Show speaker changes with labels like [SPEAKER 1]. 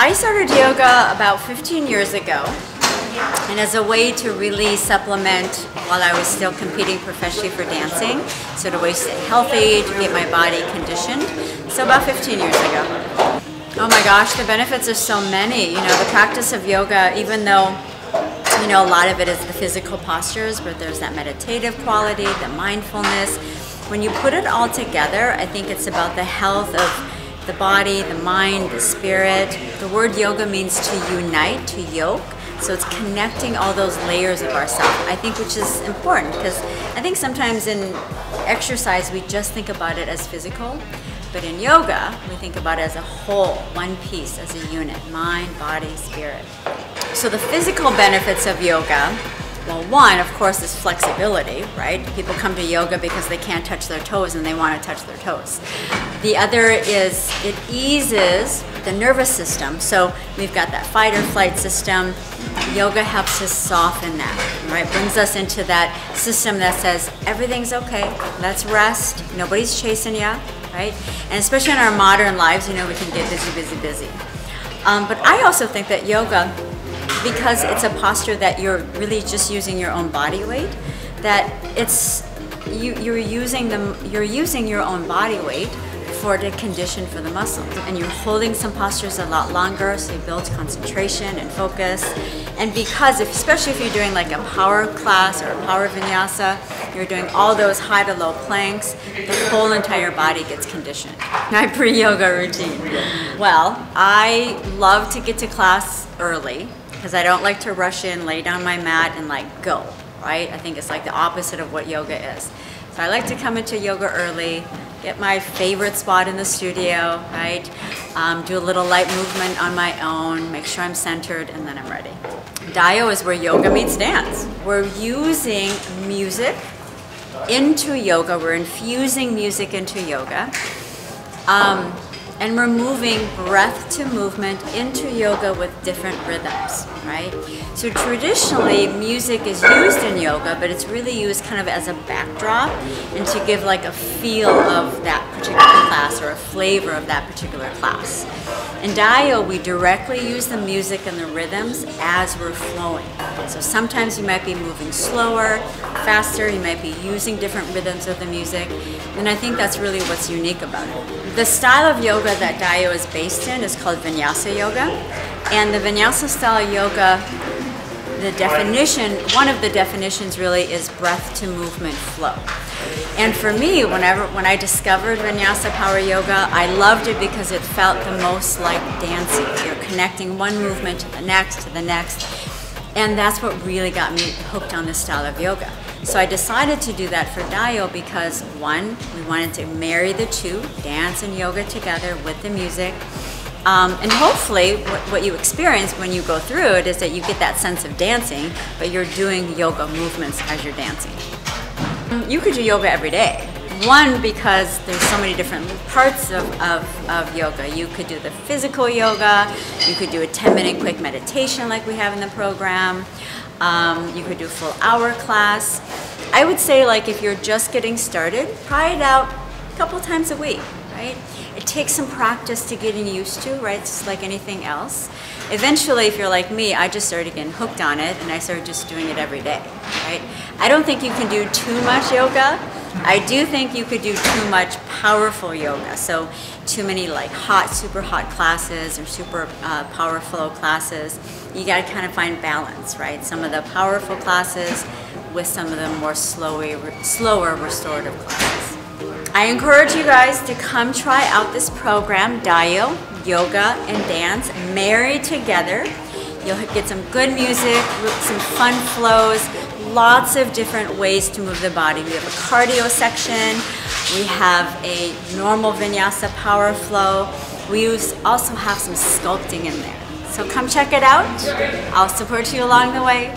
[SPEAKER 1] I started yoga about 15 years ago and as a way to really supplement while I was still competing professionally for dancing, so to way to stay healthy, to get my body conditioned. So about 15 years ago. Oh my gosh, the benefits are so many. You know, the practice of yoga, even though you know, a lot of it is the physical postures, but there's that meditative quality, the mindfulness. When you put it all together, I think it's about the health of the body, the mind, the spirit. The word yoga means to unite, to yoke. So it's connecting all those layers of ourselves, I think, which is important because I think sometimes in exercise we just think about it as physical, but in yoga we think about it as a whole, one piece, as a unit mind, body, spirit. So the physical benefits of yoga well, one, of course, is flexibility, right? People come to yoga because they can't touch their toes and they want to touch their toes. The other is it eases the nervous system. So we've got that fight or flight system. Yoga helps us soften that, right? Brings us into that system that says everything's okay, let's rest, nobody's chasing you, right? And especially in our modern lives, you know, we can get busy, busy, busy. Um, but I also think that yoga because it's a posture that you're really just using your own body weight, that it's you, you're using them you're using your own body weight for the condition for the muscles. And you're holding some postures a lot longer so you build concentration and focus. And because if, especially if you're doing like a power class or a power vinyasa you're doing all those high to low planks the whole entire body gets conditioned. My pre-yoga routine. Well I love to get to class early because I don't like to rush in, lay down my mat, and like go, right? I think it's like the opposite of what yoga is. So I like to come into yoga early, get my favorite spot in the studio, right? Um, do a little light movement on my own, make sure I'm centered, and then I'm ready. Dayo is where yoga meets dance. We're using music into yoga, we're infusing music into yoga. Um, and we're moving breath to movement into yoga with different rhythms, right? So traditionally, music is used in yoga, but it's really used kind of as a backdrop and to give like a feel of that particular class or a flavor of that particular class. In Dayo, we directly use the music and the rhythms as we're flowing. So sometimes you might be moving slower, faster, you might be using different rhythms of the music, and I think that's really what's unique about it. The style of yoga that Dayo is based in is called Vinyasa Yoga, and the Vinyasa style yoga the definition, one of the definitions really is breath to movement flow. And for me, whenever when I discovered Vinyasa Power Yoga, I loved it because it felt the most like dancing. You're connecting one movement to the next, to the next. And that's what really got me hooked on this style of yoga. So I decided to do that for Dayo because one, we wanted to marry the two, dance and yoga together with the music. Um, and hopefully, what, what, you experience when you go through it is that you get that sense of dancing, but you're doing yoga movements as you're dancing. You could do yoga every day. One, because there's so many different parts of, of, of yoga. You could do the physical yoga, you could do a 10 minute quick meditation like we have in the program, um, you could do a full hour class. I would say, like, if you're just getting started, try it out a couple times a week, right? It takes some practice to getting used to, right? It's like anything else. Eventually, if you're like me, I just started getting hooked on it and I started just doing it every day, right? I don't think you can do too much yoga. I do think you could do too much powerful yoga. So too many like hot, super hot classes or super uh, power flow classes. You got to kind of find balance, right? Some of the powerful classes with some of the more slower, slower restorative classes. I encourage you guys to come try out this program, Dayo, Yoga and Dance, married together. You'll get some good music, some fun flows, lots of different ways to move the body. We have a cardio section, we have a normal vinyasa power flow. We also have some sculpting in there. So come check it out. I'll support you along the way.